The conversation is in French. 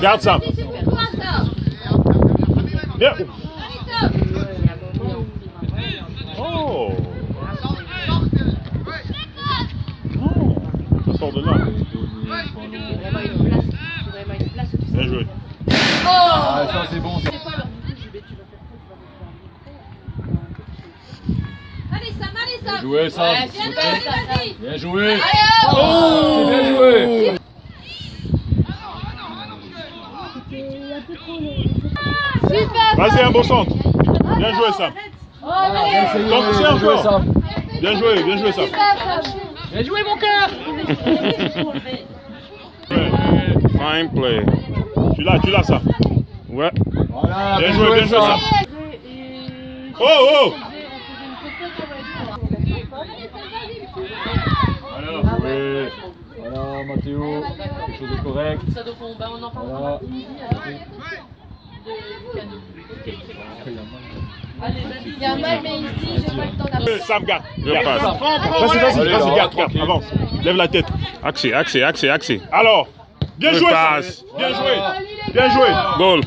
Garde ça. Bien. Oh. Ça sort de là. Bien joué. Ah, ça c'est bon. ça. Allez Sam Bien joué, Sam. Bien joué. Allez Oh, bien joué. Super Vas-y, un beau centre. Bien joué, Sam. Bien bien joué, encore. Sam. Bien joué, bien joué, Sam. Bien joué, mon cœur. Fine play. Tu l'as, tu l'as, Sam. Ouais. Voilà, Bien joué, bien joué, Sam. Oh, oh. Voilà, joué. Voilà, Mathéo. Quelque chose de correct. Ça, donc on, bah, on en Voilà. midi. De cadeau. Allez, vas-y. Il y a un mal, mais ici, j'ai pas le temps. Euh, Sam, garde. Je Garde. passe. Vas-y, vas-y, vas-y, garde, garde. Avance. Lève la tête. Axé, axé, axé, axé. Alors. Bien joué. Sam. Bien joué. Bien joué. Goal.